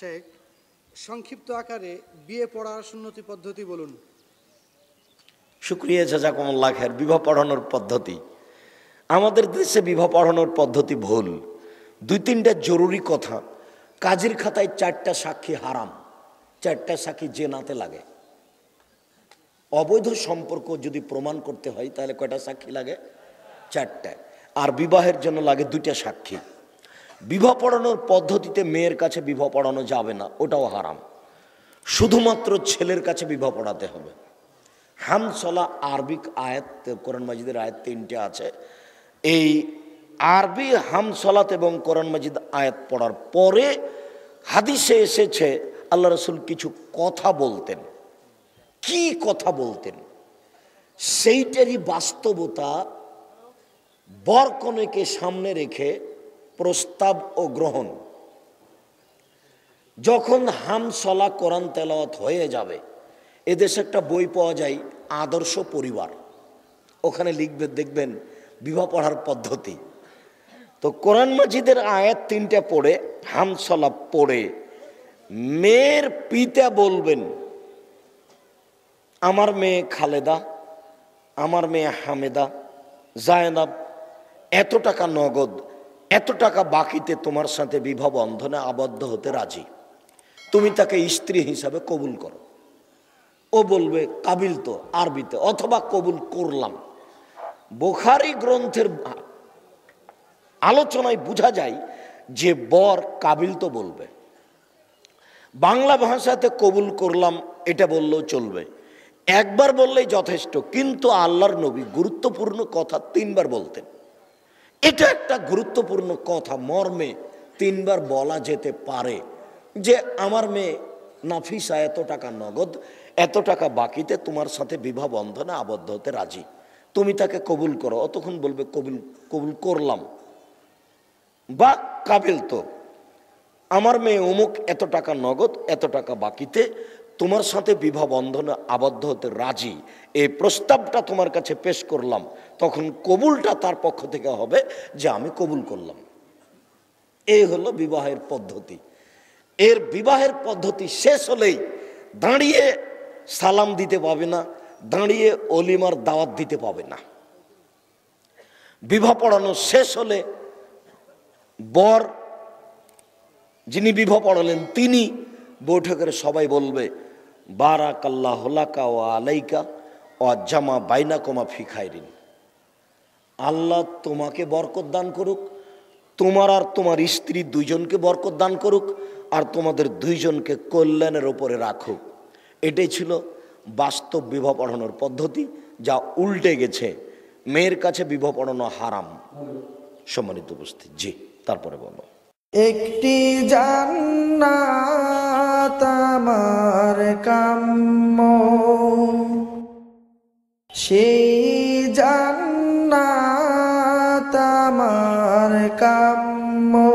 শেখ, সংক্ষিপ্ত আকারে বিয়ে পড়ার সুন্নতি পদ্ধতি বলুন। শুক্রিয়া, জাজাকুমুল্লাহ খের বিবাহ পড়ানোর পদ্ধতি। আমাদের দেশে বিবাহ পড়ানোর পদ্ধতি ভুল। দুই তিনটা জরুরি কথা। কাজের খাতায় চারটা সাক্ষী হারাম। চারটা সাক্ষী জেনাতে লাগে। অবৈধ সম্পর্ক যদি প্রমাণ করতে হয়, তাহলে কয়টা সাক্ষী লাগে? চারটা আর বিবাহের জন্য লাগে দুইটা সাক্ষী। বিবাহ পড়ানোর পদ্ধতিতে মেয়ের কাছে বিবাহ পড়ানো যাবে না, ওটাও হারাম। শুধুমাত্র ছেলের কাছে বিবাহ পড়াতে হবে। হামসলা আরবিক আয়াত, কোরআন মাজিদের আয়াত তিনটে আছে। এই আরবি হামসলাত এবং কোরআন মাজিদ আয়াত পড়ার পরে হাদিসে এসেছে, আল্লাহ রসুল কিছু কথা বলতেন। কি কথা বলতেন? সেইটারই বাস্তবতা বর কনেকে সামনে রেখে প্রস্তাব ও গ্রহণ। যখন হামসলা কোরআন তেলাওয়াত হয়ে যাবে, এদেশে একটা বই পাওয়া যায়, আদর্শ পরিবার। ওখানে লিখবে, দেখবেন বিবাহ পড়ার পদ্ধতি। তো কোরআন মাজিদের আয়াত তিনটা পড়ে, হামসলা পড়ে, মেয়ের পিতা বলবেন, আমার মেয়ে খালেদা, আমার মেয়ে হামেদা, জায়নাব, এত টাকা নগদ এত টাকা বাকিতে তোমার সাথে বিবাহ বন্ধনে আবদ্ধ হতে রাজি। তুমি তাকে স্ত্রী হিসাবে কবুল করো। ও বলবে, কাবিল তো, আরবিতে, অথবা কবুল করলাম। বোখারি গ্রন্থের আলোচনায় বোঝা যায় যে বর কাবিল তো বলবে, বাংলা ভাষাতে কবুল করলাম, এটা বললেও চলবে। একবার বললেই যথেষ্ট, কিন্তু আল্লাহর নবী গুরুত্বপূর্ণ কথা তিনবার বলতেন। এটা একটা গুরুত্বপূর্ণ কথা। মর্মে তিনবার বলা যেতে পারে যে, আমার মেয়ে নাফিসা এত টাকা নগদ, এত টাকা বাকিতে তোমার সাথে বিবাহ বন্ধনে আবদ্ধ হতে রাজি। তুমি তাকে কবুল করো। অতক্ষণ বলবে, কবুল কবুল করলাম। বা, কাবিল তো, আমার মেয়ে অমুক এত টাকা নগদ, এত টাকা বাকিতে তোমার সাথে বিবাহ বন্ধনে আবদ্ধ হতে রাজি, এই প্রস্তাবটা তোমার কাছে পেশ করলাম, তখন কবুলটা তার পক্ষ থেকে হবে যে আমি কবুল করলাম। এই হলো বিবাহের পদ্ধতি। এর বিবাহের পদ্ধতি শেষ হলেই দাঁড়িয়ে সালাম দিতে পাবে না, দাঁড়িয়ে অলিমার দাওয়াত দিতে পাবে না। বিবাহ পড়ানো শেষ হলে বর, যিনি বিবাহ পড়ালেন, তিনি বৈঠকের সবাই বলবে বারাক আল্লাহ হোলাকা ও আলাইকা ও জামা বাইনা কমা ফিখাইরিন আল্লাহ তোমাকে বরকত দান করুক, তোমার আর তোমার স্ত্রী দুইজনকে বরকত দান করুক, আর তোমাদের দুইজনকে কল্যাণের ওপরে রাখুক। এটাই ছিল বাস্তব বিবাহ পড়ানোর পদ্ধতি, যা উল্টে গেছে। মেয়ের কাছে বিবাহ পড়ানো হারাম। সম্মানিত উপস্থিত, জি, তারপরে বলো। একটি জান্নাত আমার কাম্য। সেই জান্নাত আমার কাম্য।